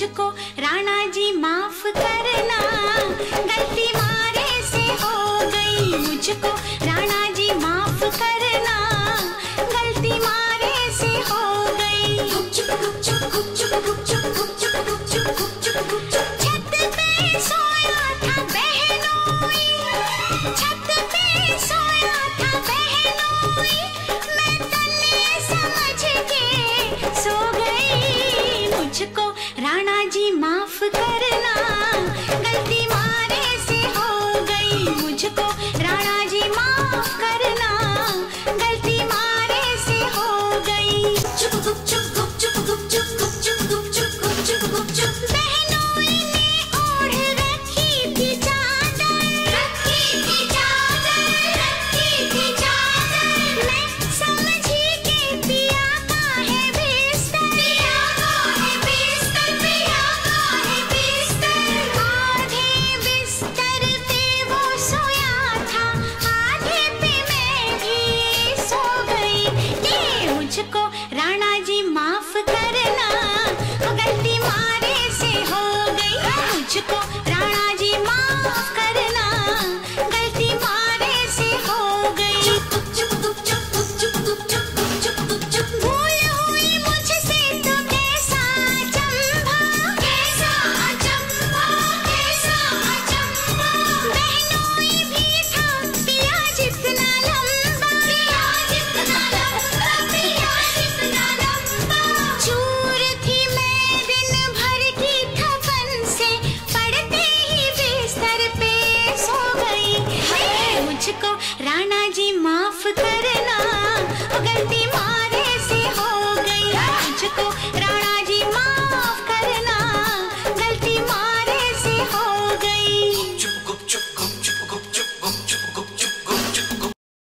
मुझको राणा जी माफ़ करना। गलती मारे से हो गई मुझको राणा जी माफ़ करना। गलती मारे से हो गई। छत गई। मुझको राणा जी माफ़ करना। करे